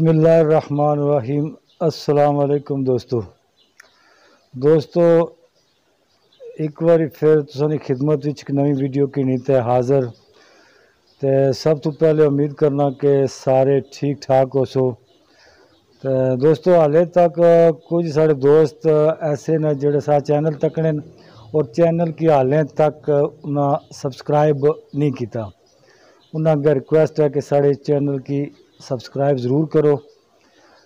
बिसमीम असलकुम दोस्तों। दोस्तों, एक बार फिर तुसानी खिदमत नवी वीडियो की नीत है हाज़र। तो सब तो पहले उम्मीद करना कि सारे ठीक ठाक हो सो तो दोस्तों, हाले तक कुछ साढ़े दोस्त ऐसे न जोड़े सा चैनल तकने और चैनल की हालें तक उन्हें सब्सक्राइब नहीं किया उन्हें अगर रिक्वेस्ट है कि साढ़े चैनल की सब्सक्राइब ज़रूर करो।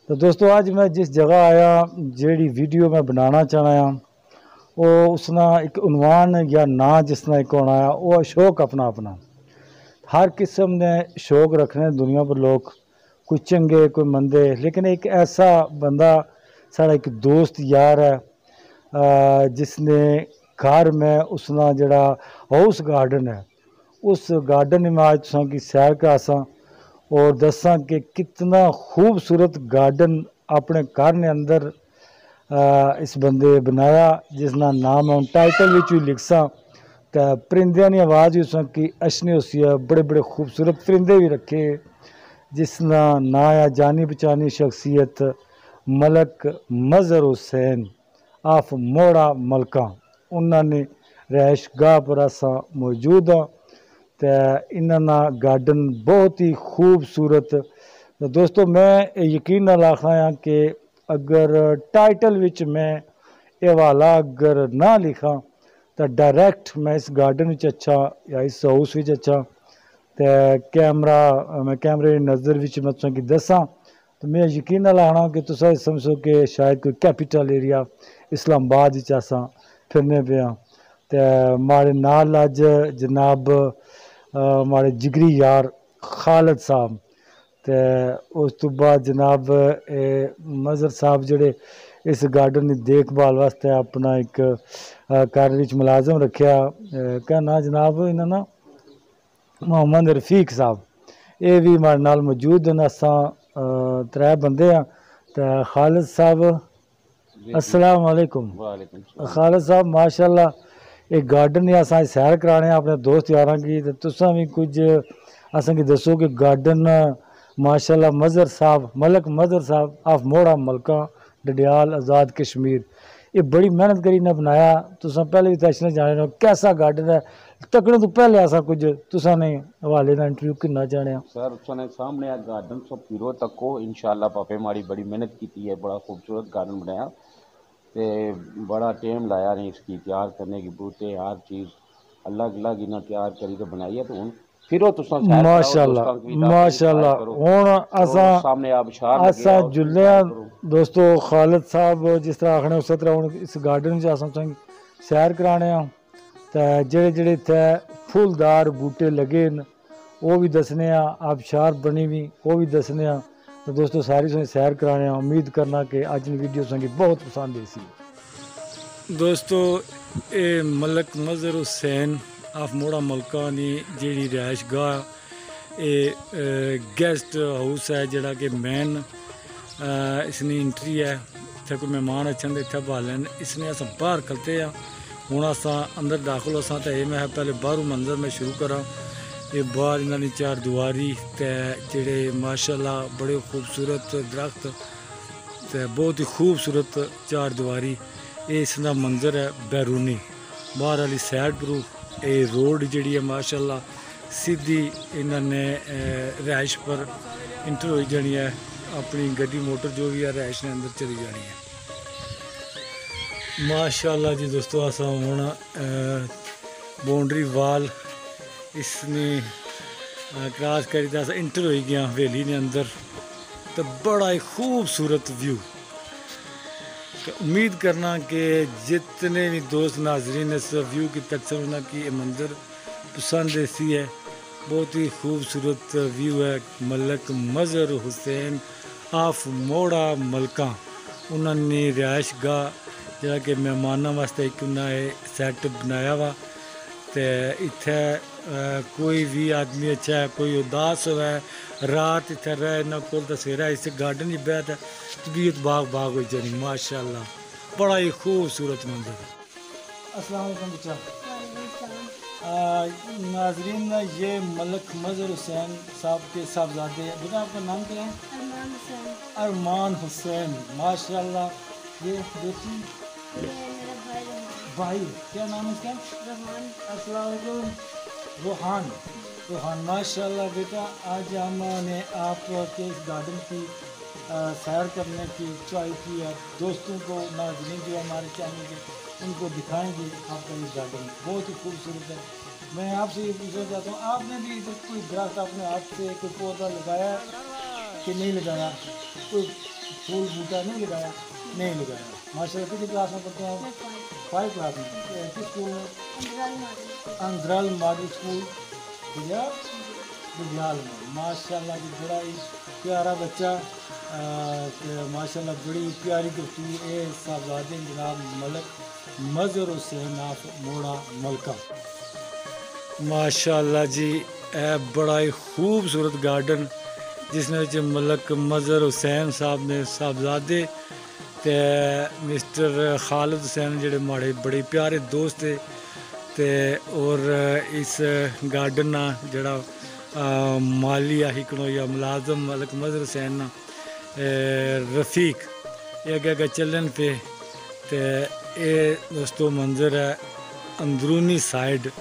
तो दोस्तों, आज मैं जिस जगह आया जेड़ी वीडियो मैं बनाना चाहना वो उसना एक उनवान या ना जिसना एक होना है वो शौक अपना अपना। हर किस्म ने शौक रखने दुनिया पर लोग कोई चंगे, कोई मंदे, लेकिन एक ऐसा बंदा साढ़ा एक दोस्त यार है जिसने घर में उसना जड़ा हाउस गार्डन है उस गार्डन में आज तुसा की सैर करासा और दसा कि कितना खूबसूरत गार्डन अपने घर ने अंदर इस बंदे बनाया जिसना नाम है, टाइटल भी लिखसा। तो परिंदे आवाज़ भी उसमें की अशनी उसी है बड़े बड़े खूबसूरत परिंदे भी रखे जिसना ना है जानी पहचानी शख्सियत मलक मज़र हुसैन, आफ मोड़ा मलका। उन्होंने रैश गाह पर असा मौजूद हाँ तो इन्होंने गार्डन बहुत ही खूबसूरत दोस्तों मैं यकीन नाल आखा कि अगर टाइटल विच मैं ये वाला अगर ना लिखा तो डायरैक्ट मैं इस गार्डन अच्छा या इस हाउस विच अच्छा तो कैमरा मैं कैमरे नज़र विच मैं तुसेंगी दस्सां तो मैं यकीन नाल आखना कि तुस समझो कि शायद कोई कैपिटल एरिया इस्लामाबाद असां फिरने पे आं ते माड़े नाल अज जनाब हमारे जिगरी यार खालद साहब तो उस तो बाद जनाब मजर साहब जड़े इस गार्डन की देखभाल वास्ते अपना एक घर मुलाजम रखा क्या ना जनाब इन्होंने ना मोहम्मद रफीक साहब। ये भी हमारे नाल मौजूद न अस त्रै बंदे हाँ तो खालिद साहब अस्सलाम वालेकुम। खालिद साहब माशाल्लाह एक गार्डन अस सैर कराने अपने दोस्त यार की तुसा भी कुछ असेंगी दसो कि गार्डन माशाल्लाह मजर साहब, मलक मजर साहब आफ मोड़ा मलका, डडियाल, आज़ाद कश्मीर। ये बड़ी मेहनत करी ने बनाया। तुस पहले भी तैशन जाने कैसा गार्डन है? तकने तो पहले ऐसा कुछ तुसा ने हवाले का इंटरव्यू कितना जाने सर, तुसें सामने गार्डन सब फिरो तको इंशाल्लाह पापे माड़ी बड़ी मेहनत की है, बड़ा खूबसूरत गार्डन बनाया। ते बड़ा टाइम लाया नहीं इसकी तैयार करने की बूटे हर चीज़। अलग अलग इन्हें तैयार करी तो बनाई है तो हूँ फिरो तुसा माशाल्लाह माशाल्लाह। हुन असा सामने आबशार असा जुल्ले दोस्तों खालिद साहब जिस तरह आखने उस तरह हुन इस गार्डन च असां सैर कराने आ। ते जेह्ड़े जेह्ड़े इत्थै फुलदार बूटे लगे न ओह् बी दस्सने आ आबशार बनी वी ओह् बी दस्सने आ। तो दोस्तों, सारी तुसें सैर कराने उम्मीद करना कि अज की वीडियो तुसेंगी बहुत पसंद आई सी दोस्तों ये मलक मजर हुसैन आफ मोड़ा मलका दी जी रिहायश गाह हाउस है जड़ा कि मैन इसकी एंट्री है। इतने कोई मेहमान अच्छे इतने बालन इसने अस बाहर खलते हैं। हूँ अस अंदर दाखिल हो तो ये मैं पहले बाहरों मंजर में शुरू करा। ये बाहर इन्होंने चार दुआरी ते जेड़े माशाल्लाह बड़े खूबसूरत दरख्त ते बहुत ही खूबसूरत चार दुआरी ये इसका मंजर है बैरूनी बाहर वाली सैड पर ये रोड जी है माशाल्लाह सीधी इन्होंने रहायश पर इंटर हो जानी है अपनी गड्डी मोटर जो भी है रहायश ने अंदर चली जानी है माशाल्लाह जी दोस्तों अस हूँ बाउंड्री वाल इसने क्रॉस करी तो इंटर हो गया हवेली ने अंदर तो बड़ा ही खूबसूरत व्यू। उम्मीद करना कि जितने भी दोस्त नाजरीन इस व्यू की तकसर होना कि, ये मंदिर पसंद ऐसी है। बहुत ही खूबसूरत व्यू है, मलक मज़र हुसैन आफ मोड़ा मलका। उन्होंने रिहायश गाह जरा कि मेहमानों वास्ते एक उन्हें सैट बनाया वा तो इत्थे कोई भी आदमी अच्छा है कोई उदास हो रात इतने रहे ना को सवेरा इस गार्डन ही बैठ तबीयत बाग बाग हो जानी माशाल्लाह। बड़ा ही खूबसूरत मंदिर अस्सलाम बच्चा। नाजरीन ये मलक मजहर हुसैन साहब के साहबजादे हैं। बेटा आपका नाम क्या है? अरमान हुसैन। अरमान हुसैन माशाल्लाह। ये बेटी? मेरा भाई भाई क्या नाम है इसका रोहन, रोहान, माशाल्लाह बेटा, आज हमने आपके इस गार्डन की सैर करने की ट्राई की है। दोस्तों को नाजरीन जो हमारे चैनल के, उनको दिखाएँगे आपका ये गार्डन बहुत ही खूबसूरत है। मैं आपसे ये पूछना चाहता हूँ, आपने भी इधर कोई दरख्त अपने हाथ से कोई पौधा लगाया कि नहीं लगाया? कोई फूल बूटा नहीं लगाया? नहीं लगाया। माशाल्लाह, कितनी क्लास में पढ़ते हैं आप? फाइव क्लास में एल पी स्कूल में अंद्रल माडी स्कूल भैया बुढ़ियाल में माशाला की बड़ा ही प्यारा बच्चा माशाला बड़ी प्यारी दोस्ती ए साहबजादे जनाब मलक मजर हुसैन आफ मोड़ा मलका। माशाला जी ए बड़ा ही खूबसूरत गार्डन जिसमें मलक मजर हुसैन साहब ने साहबजादे ते मिस्टर खालिद हुसैन जेह्ड़े माड़े बड़े प्यारे दोस्त हे ते और इस गार्डन ना जेह्ड़ा माली आ हिकनोया मुलाजम मलक मजर हुसैन रफीक अगे अगे चलन पे ते एह् दोस्तों मंजर है अंदरूनी साइड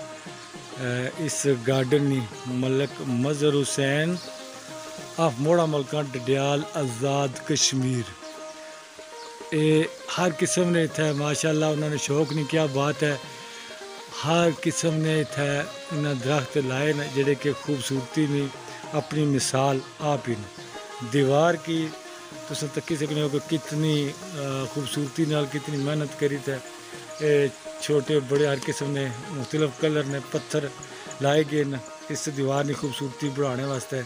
इस गार्डन नी मलक मजर हुसैन ऑफ़ मोड़ा मलका डडयाल आज़ाद कश्मीर। ਇਹ ਹਰ ਕਿਸਮ ਨੇ ਇੱਥੇ ਮਾਸ਼ਾਅੱਲਾ ਉਹਨਾਂ ਨੇ ਸ਼ੌਕ ਨਹੀਂ ਕਿਹਾ ਬਾਤ ਹੈ ਹਰ ਕਿਸਮ ਨੇ ਇੱਥੇ ਇਹਨਾਂ ਦਰਖਤ ਲਾਏ ਨੇ ਜਿਹੜੇ ਕਿ ਖੂਬਸੂਰਤੀ ਨੇ ਆਪਣੀ ਮਿਸਾਲ ਆਪ ਹੀ ਨੇ ਦੀਵਾਰ ਕੀ ਤੁਸੀਂ ਤੱਕੀ ਸਕਨੇ ਹੋ ਕਿ ਕਿਤਨੀ ਅ, ਖੂਬਸੂਰਤੀ ਨਾਲ ਕਿਤਨੀ ਮਿਹਨਤ ਕਰੀ ਤੇ ਇਹ ਛੋਟੇ ਬੜੇ ਹਰ ਕਿਸਮ ਨੇ ਮੁxtਲਫ ਕਲਰ ਨੇ ਪੱਥਰ ਲਾਏ ਗਏ ਨੇ ਇਸ ਦੀਵਾਰ ਦੀ ਖੂਬਸੂਰਤੀ बढ़ाने ਵਾਸਤੇ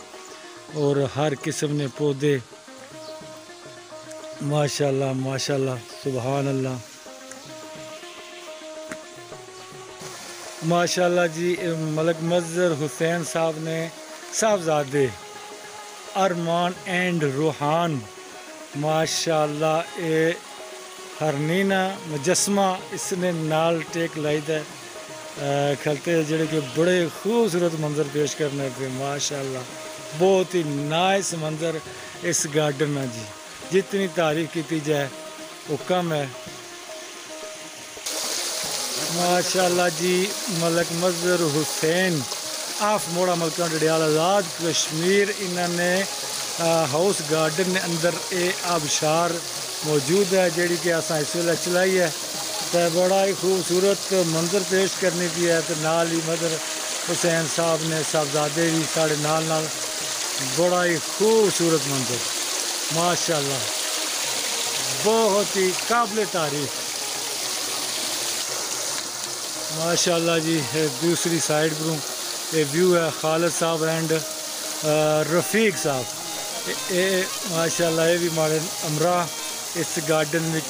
और हर किस्म ने पौधे माशाल्लाह माशाल्लाह सुबहान अल्लाह माशाल्लाह जी मलक मजहर हुसैन साहब ने, साहबजादे, अरमान एंड रूहान, माशाल्लाह, ए, हरनीना मुजस्मा, इसने नाल टेक लाई दा खलते जेह्ड़े कि बड़े खूबसूरत मंजर पेश करने पे माशाल्लाह। बहुत ही नाइस मंजर इस गार्डन में जी। जितनी तारीफ़ की जाए, वो कम है। माशाल्लाह जी, मलक मजहर हुसैन आफ मोड़ा मलका डडियाल आज़ाद, कश्मीर, इन्होंने हाउस गार्डन के अंदर ये आबशार मौजूद है जी कि असा इस वेले चलाई है। तो बड़ा ही खूबसूरत मंजर पेश करनी पी है तो नाल ही मदर हुसैन साहब ने साहबजादे भी साढ़े नाल नाल बड़ा ही खूबसूरत मंजर। माशाल्लाह। बहुत ही काबिल तारीफ़। माशाल्लाह जी दूसरी साइड पर ये व्यू है खालिद साहब एंड रफीक साहब। ये माशाल्लाह ये भी मारे अमरा इस गार्डन में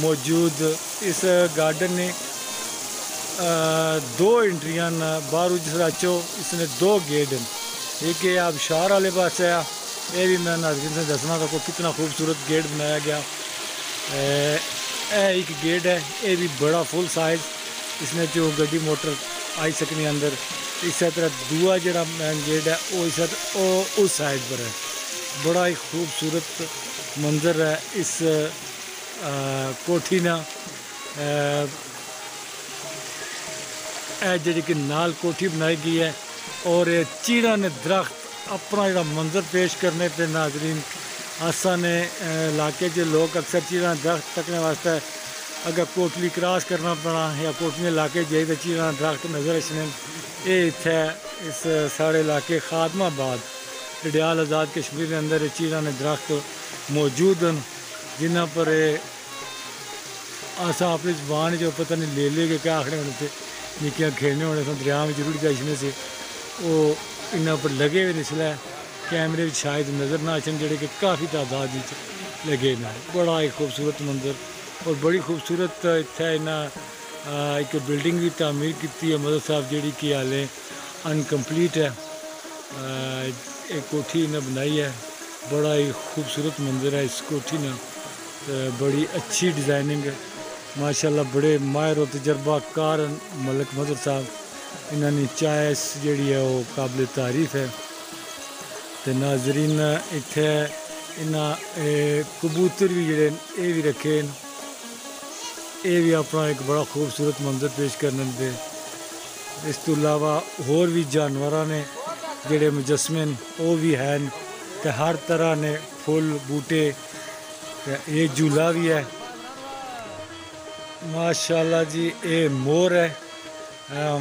मौजूद। इस गार्डन ने दो एंट्रियाँ न बाहरों जिस राचो इसने दो गेट न एक आबशार वाले पास है। ये भी मैं नाजरीन से दसना सको कितना खूबसूरत गेट बनाया गया ए, एक गेट है ये भी बड़ा फुल साइज़ इसने जो गड्डी मोटर आई सकनी अंदर इस तरह दूआ जरा मेन गेट है वो इस उस साइड पर है बड़ा ही खूबसूरत मंजर है इस आ, कोठी ना ए जी नाल कोठी बनाई गई है और चीड़ा ने दरख्त अपना जो मंजर पेश करने पर नाजरीन आसा ने इलाके के लोग अक्सर चीज़ा दरख्त तकने वास्तव अगर कोटली क्रॉस करना पड़ा या कोटली इलाके जाइए चीज़ा दरख्त नज़र अच्छे ये इतने इस साढ़े इलाके खादमाबाद डयाल आज़ाद कश्मीर के अंदर चीज़ा ने दरख्त मौजूद न, जिन्हों पर अस अपनी जबान जो पता नहीं ले ले क्या आखने होने खेलने होने दरिया में ज़रूर जाने से। वो इन्हों पर लगे हुए इसल कैमरे शायद नज़र ना आचन, जेह्ड़े कि काफ़ी तादाद लगे न। बड़ा ही खूबसूरत मंदिर और बड़ी खूबसूरत इतना इन्हें एक बिल्डिंग भी तमीर की मदर साहब जी कि हालें अनकम्पलीट है एक कोठी इन्हें बनाई है बड़ा ही खूबसूरत मंदिर है इस कोठी ने। बड़ी अच्छी डिज़ाइनिंग है माशाला बड़े माहिर और तजर्बाकार मलिक मदर साहब। ਇਹਨਾਂ ਦੀ ਚਾਇਸ ਜਿਹੜੀ ਹੈ ਉਹ ਕਾਬਲੇ ਤਾਰੀਫ ਹੈ ਤੇ ਨਾਜ਼ਰੀਨ ਇੱਥੇ ਇਹਨਾਂ ਇਹ ਕਬੂਤਰ ਵੀ ਜਿਹੜੇ ਨੇ, ਇਹ ਵੀ ਰੱਖੇ ਨੇ ਇਹ ਵੀ ਆਪਣਾ ਇੱਕ ਬੜਾ ਖੂਬਸੂਰਤ ਮੰਜ਼ਰ ਪੇਸ਼ ਕਰਨ ਦੇ ਇਸ ਤੋਂ ਇਲਾਵਾ ਹੋਰ ਵੀ ਜਾਨਵਰਾਂ ਨੇ ਜਿਹੜੇ ਮੁਜਸਮੇ ਨੇ ਉਹ ਵੀ ਹਨ ਤੇ ਹਰ ਤਰ੍ਹਾਂ ਨੇ ਫੁੱਲ ਬੂਟੇ ਤੇ ਇਹ ਝੂਲਾ ਵੀ ਹੈ ਮਾਸ਼ਾਅੱਲਾ ਜੀ ਇਹ ਮੋਰ ਹੈ ਇਹ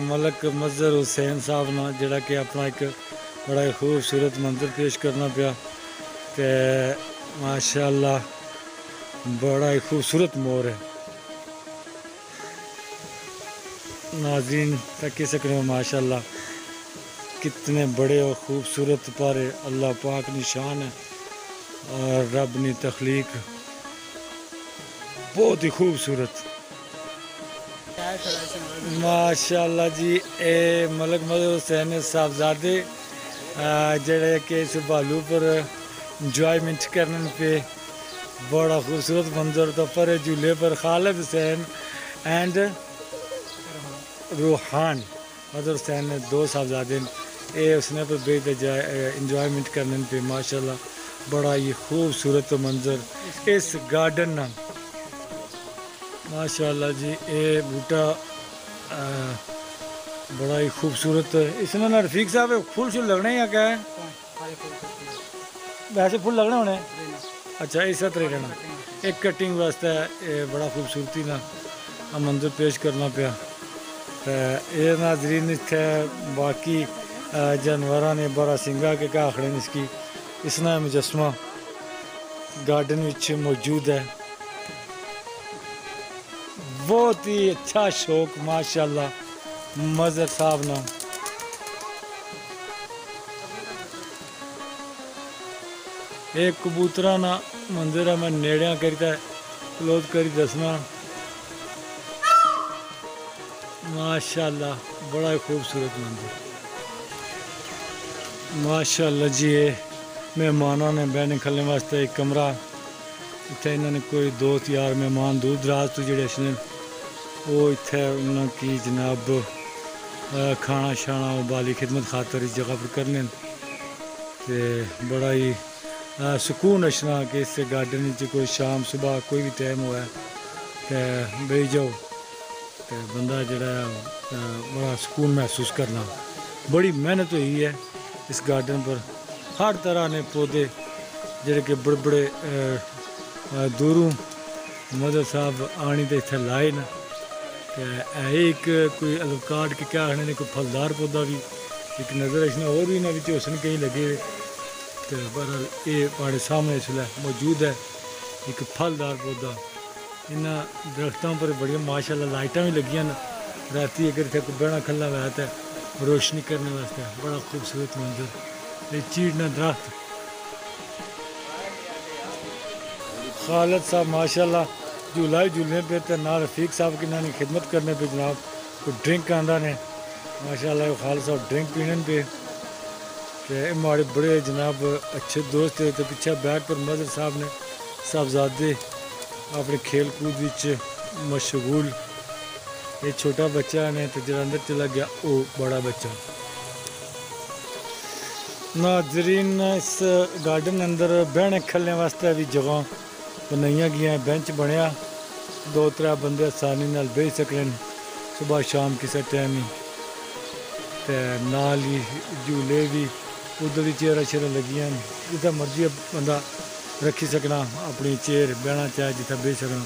ਮਲਕ ਮਜ਼ਰ ਹੁਸੈਨ ਸਾਹਿਬ ਨਾਲ ਜਿਹੜਾ ਕਿ ਆਪਣਾ ਇੱਕ ਬੜਾ ਹੀ ਖੂਬਸੂਰਤ ਮੰਜ਼ਰ ਪੇਸ਼ ਕਰਨਾ ਪਿਆ ਤੇ ਮਾਸ਼ਾਅੱਲਾ बड़ा ही खूबसूरत मोर है नाजीन तक सकते हो माशाल्लाह कितने बड़े और खूबसूरत पारे अल्लाह पाक निशान है और रब ने तख्लीक बहुत ही खूबसूरत माशाल्लाह जी, ए मलक मदर हुसैन साहबजादे जेड़े कि इस भालू पर इंजॉयमेंट करने पे बड़ा खूबसूरत मंजर तो पर झूले पर खालिद हुसैन एंड रूहान मदर हुसैन ने दो साहबजादे ये उसने पर बेद इंजॉयमेंट करने पे माशाल्लाह बड़ा ही खूबसूरत मंजर इस गार्डन ना माशाल्लाह जी ये बूटा बड़ा ही खूबसूरत, इसमें ना रफीक साहब फुल शुल लगने या क्या है? वैसे फुल लगने होने? अच्छा इस तरह रहना एक कटिंग वास्ते बड़ा खूबसूरती ना आ मंजर पेश करना ते ये नाजरीन इतने बाकी जानवर ने बड़ा सिंगा के आखड़े ने इसकी, इसना मुजस्मा गार्डन मौजूद है। बहुत ही अच्छा शौक, माशाल्लाह। मजर साहब ना एक कबूतरा ना मंदिर है, मैं नेड़िया करता क्लोज करी दसना। माशाल्लाह, बड़ा ही खूबसूरत मंदिर। माशाल्लाह जी, ये मेहमानों ने बहने खलने वास्ते एक कमरा। इतने इन्होंने कोई दोस्त, यार, मेहमान दूर दराज तो जेड़े इतने उनकी जनाब खाना शाना बाली खिदमत खातर इस जगह पर करने ते बड़ा ही सुकून अछना कि इस गार्डन च कोई शाम सुबह कोई भी टाइम होए, ते जाओ। ते बंदा जेड़ा बड़ा सुकून महसूस करना। बड़ी मेहनत हुई है इस गार्डन पर। हर तरह ने पौधे जेह्ड़े कि बड़े बड़े दूरों मदर साहब आनी ते इत्थै लाए न। है एक कोई अलवकाट के क्या आखने कोई फलदार पौधा भी, एक नज़र रखना और भी ना बिच हुसन कहीं लगे। ते बहरहाल ये हमारे सामने इसलै मौजूद है, एक फलदार पौधा। इन्होंने दरख्तों पर बड़ियाँ माशाल्लाह लाइटां भी लगियाँ न। राती अगर इत्थै कोई बहना खल्ला होया ते रोशनी करने वास्ते, बड़ा खूबसूरत मंजर। ये चीड़ना दरख्त। खालिद साहब, माशाल्लाह। झूला ही झूलने पे ते नाल रफीक साहब की खिदमत करने पे जनाब कोई ड्रिंक आंदा ने। माशाल्लाह खालिद साहब ड्रिंक पीने पे। ते हमारे बड़े जनाब अच्छे दोस्त थे ते पिच्छे बैक पर मदर साहब ने साहबजादे अपने खेल कूद विच मशगूल। ये छोटा बच्चा ने ते जेह्ड़ा अंदर चला गया ओह् बड़ा बच्चा। नाजरीन, इस गार्डन अंदर बहने खलने वास्ते भी जगह बनाइयाँ गेइयाँ बेंच बनया दो त्रै बंदे आसानी नाल बेही सकदे न सुबह शाम किसे टाइम ही ते नाल ही झूले भी उद्धर ही चेयरां शेयरां लगियाँ न जित्थै मर्ज़ी बंदा रखी सकना अपनी चेयर बहना चाहे जित्थै बेही सकना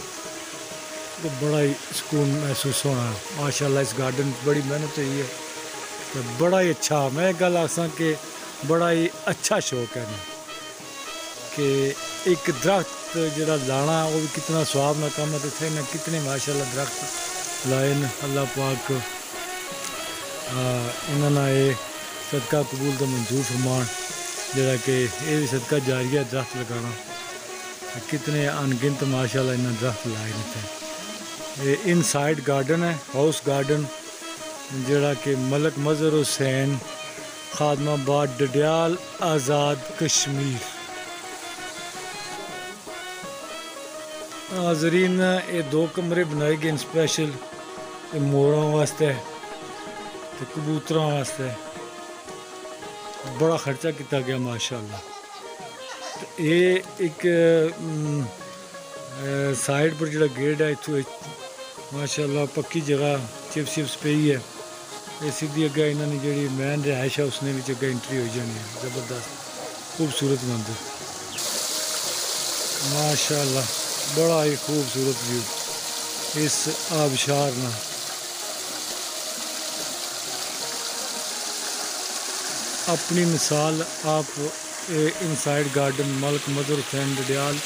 ते बड़ा ही सुकून महसूस होना माशाल्लाह इस गार्डन बड़ी मेहनत हुई है ते बड़ा ही अच्छा मैं गल आखां कि बड़ा ही अच्छा शौक है कि एक दरख्त जरा लाना वो भी कितना स्वाब ना कम है इत्थै इन्हें कितने माशाला दरख्त लाए न, अल्लाह पाक इन्होंने ये सदका कबूल तो मंजूर फरमान जरा कि ये भी सदका जारिया दरख्त लगाना। कितने अनगिनत माशाला इन्हें दरख्त लाए न इत्थै। ये इनसाइड गार्डन है हाउस गार्डन जरा कि मलक मजहर हुसैन खादमाबाद डडियाल आज़ाद कश्मीर। नाजरीन, ये दो कमरे बनाए गए स्पैशल मोरों वास्ते कबूतर कबूतरों वास्ते। बड़ा खर्चा किया गया माशाला ये एक साइड पर जो गेट है इतों माशाला पक्की जगह, चिप्स चिप्स पे ही है ये सीधी अगर इन्होंने जी मैन रिहायश है उसने भी अगर एंट्री हो जानी है ज़बरदस्त, खूबसूरत मंदिर माशाला बड़ा ही खूबसूरत व्यू इस आबशार ना अपनी मिसाल आप इनसाइड गार्डन मलक मधुर हुसैन डडियाल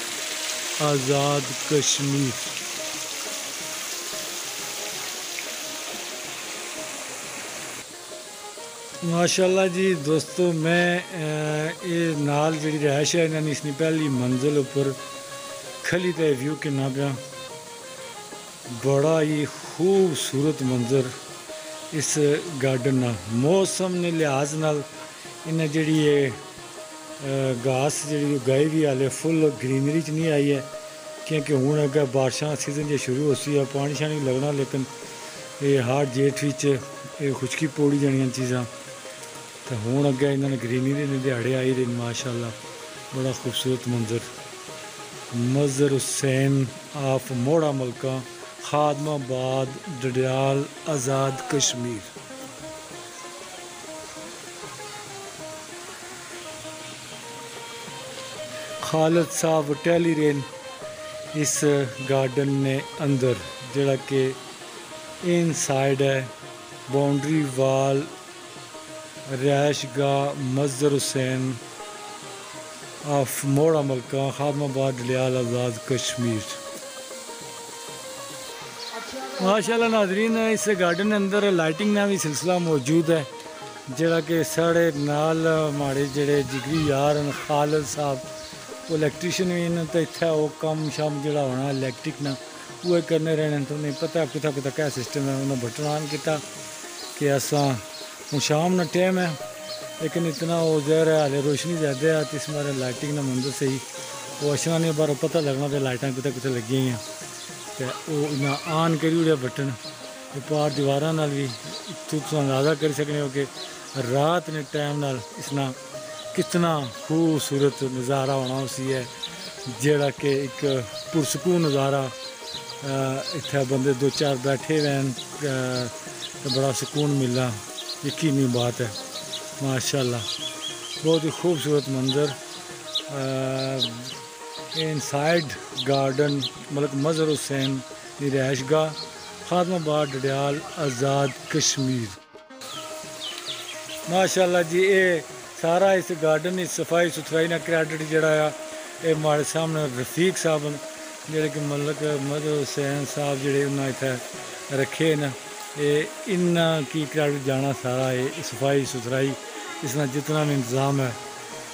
आज़ाद कश्मीर। माशाल्लाह जी, दोस्तों, मैं ये नाल जी रहायश है इन्होंने इसने पहली मंजिल उपर खली खलीदा व्यू के नाब्या बड़ा ही खूबसूरत मंजर इस गार्डन न मौसम ने लिहाज न इन्हें जी घास जी उगाई भी हाले फुल ग्रीनरी च नहीं आई है, क्योंकि हूँ अगर बारिशा सीज़न जो शुरू हो सी है पानी शानी लगना, लेकिन ये हाड़ जेठ बिच ये पौड़ी जानी चीज़ा। तो हूँ अगर इन्होंने ग्रीनरी ने दिहाड़े आई रही माशाला बड़ा खूबसूरत मंजर। मज़र हुसैन आफ मोड़ा मलका, खादमाबाद, डडयाल, आज़ाद कश्मीर। खालद साहब टैली रेन इस गार्डन ने अंदर, जड़ा के इन साइड है, बाउंड्री वाल रहायश गाह मज़र हुसैन ऑफ मोड़ा मलका खादमाबाद डलियाल आज़ाद कश्मीर माशाल्लाह नाजरीन इस गार्डन के अंदर लाइटिंग का भी सिलसिला मौजूद है ਜਿਹੜਾ ਕਿ ਸਾਡੇ ਨਾਲ ਮਾੜੇ ਜਿਹੜੇ ਜਿਗਰੀ ਯਾਰ ਹਨ ਖਾਲਦ ਸਾਹਿਬ ਉਹ ਇਲੈਕਟ੍ਰੀਸ਼ੀਅਨ ਵੀ ਨੇ ਤੇ ਇੱਥੇ ਉਹ ਕੰਮ ਸ਼ਾਮ ਜਿਹੜਾ ਹੋਣਾ ਇਲੈਕਟ੍ਰਿਕ ਨਾਲ ਉਹ ਕਰਨੇ ਰਹਿਣੇ ਨੇ ਤੁਹਾਨੂੰ ਪਤਾ ਕਿਤਾ ਕਿਤਾ ਕਿਆ ਸਿਸਟਮ ਹੈ ਉਹਨਾਂ ਬਟਨ ਆਨ ਕੀਤਾ ਕਿ ਅਸਾਂ ਹੁਣ ਸ਼ਾਮ ਦਾ ਟਾਈਮ ਹੈ लेकिन इतना वो जहर है, हाले रोशनी ज़्यादा है तो इस बार लाइटिंग ना मंदिर से ही वो अशना ने बार पता लगना तो लाइटा कुतै कुतै लगी हुई तो वो इन्ना आन करी ओड़ेआ बटन। पार दीवारां नाल भी तुस अंदाज़ा करी सकने हो कि रात ने टाइम नाल इसना कितना खूबसूरत नज़ारा होना उसी है, जेड़ा कि एक पुरसकून नज़ारा इत्थै बंदे दो चार बैठे हुए हैं तो बड़ा सुकून मिला। यकीनी बात है। माशाल्लाह। बहुत ही खूबसूरत मंज़र। इनसाइड गार्डन मलक मज़र हुसैन की गाह खादमाबाद डडियाल, आज़ाद कश्मीर। माशाल्लाह जी ये सारा इस गार्डन की सफ़ाई सुथराई ना क्रेडिट आ ये हमारे सामने रफीक साहब न, जेह्ड़े कि मलक हुसैन साहब उन्हें इत्थै रखे न। ਇਹ ਇਨ੍ਹਾਂ ਕੀ ਕ੍ਰੈਡਿਟ ਜਾਣਾ ਸਾਰਾ ਇਹ ਸਫਾਈ ਸੁਥਰਾਈ ਇਸ ਨਾਲ ਜਿਤਨਾ ਵੀ ਇੰਤਜ਼ਾਮ ਹੈ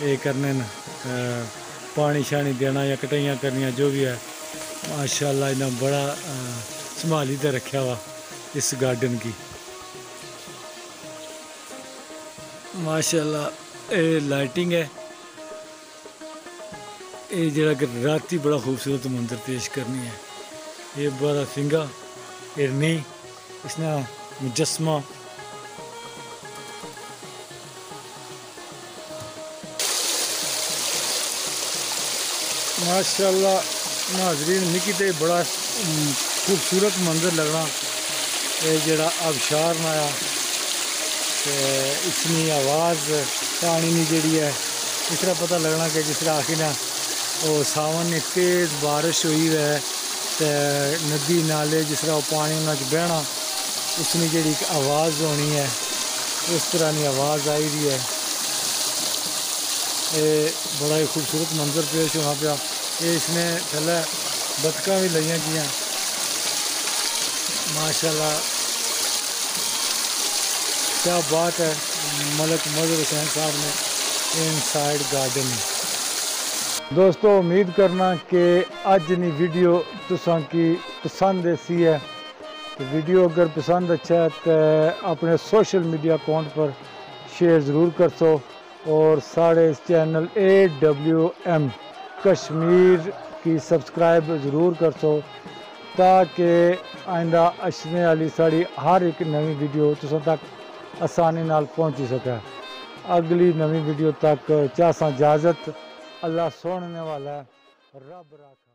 ਇਹ ਕਰਨੇ ਨੇ ਅ, ਪਾਣੀ ਸ਼ਾਣੀ ਦੇਣਾ ਜਾਂ ਕਟਾਈਆਂ ਕਰਨੀਆਂ ਜੋ ਵੀ ਹੈ ਮਾਸ਼ਾਅੱਲਾ ਇਹਨਾਂ ਬੜਾ ਅ, ਸੰਭਾਲੀ ਤੇ ਰੱਖਿਆ ਵਾ ਇਸ ਗਾਰਡਨ ਕੀ ਮਾਸ਼ਾਅੱਲਾ ਇਹ ਲਾਈਟਿੰਗ ਹੈ ਇਹ ਜਿਹੜਾ ਕਿ ਰਾਤੀ ਬੜਾ ਖੂਬਸੂਰਤ ਮੰਜ਼ਰ ਪੇਸ਼ ਕਰਨੀ ਹੈ इसना मुजस्मा माशाल्लाह नाजरीन मिकी ते बड़ा खूबसूरत मंजर लगना ये जेड़ा आबशार नाया ते इसनी आवाज़ पानी नी जेड़ी है इस तरह पता लगना कि जिस तरह आखिर वो सावन ने तेज़ बारिश हुई है ते नदी नाले जिस तरह वो पानी उन्होंने बहना उसकी जी आवाज़ होनी है उस तरह की आवाज़ आई रही है। ये बड़ा ही खूबसूरत मंजर पेश होना पाया। ये इसने थल्ले बतका भी लइया गई माशाल्लाह। क्या बात है, मलक मजर हुसैन साहब ने इनसाइड गार्डन। दोस्तों, उम्मीद करना कि अज की वीडियो तुसा की पसंद ऐसी है। तो वीडियो अगर पसंद अच्छा है तो अपने सोशल मीडिया अकाउंट पर शेयर ज़रूर कर सो और साढ़े इस channel A W M Kashmir की सब्सक्राइब ज़रूर कर सो ताकि आइंदा अशने वाली साड़ी हर एक नवी वीडियो तुम तक आसानी नाल पहुँची सके। अगली नवी वीडियो तक चासा इजाज़त। अल्लाह सुनने वाला है। रब राखा।